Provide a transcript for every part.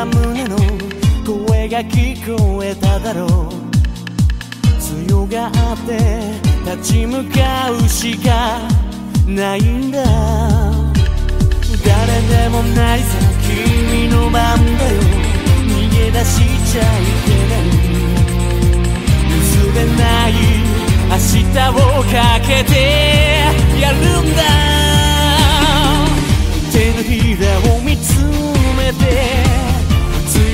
な胸の声が聞こえただろう強がって立ち向かうしかないんだ誰でもないさ君の番だよ逃げ出しちゃいけない譲れない明日をかけてやるんだ。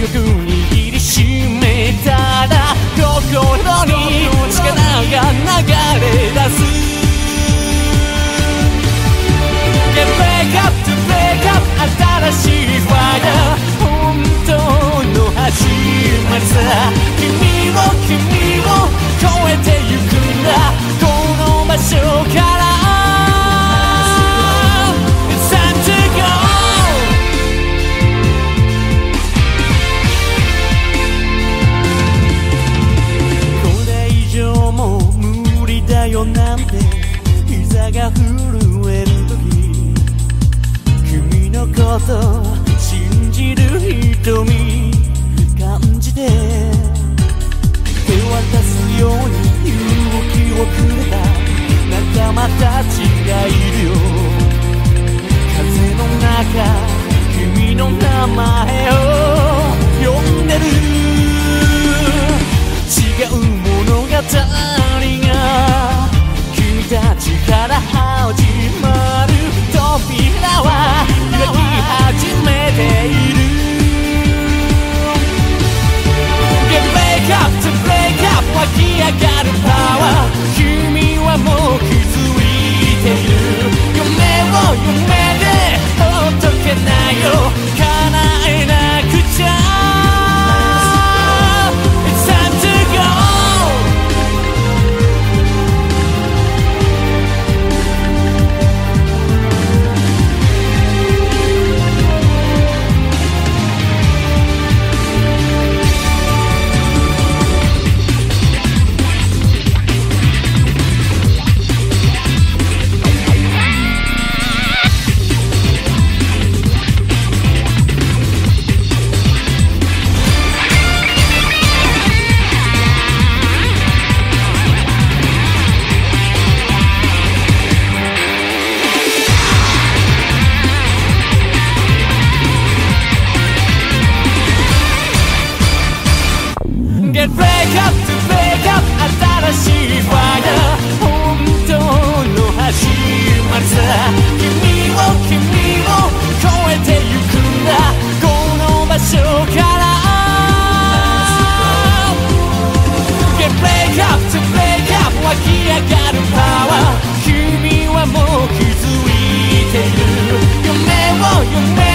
く握りしめたら心に力が流れた違い君はもう気づいてる。夢を夢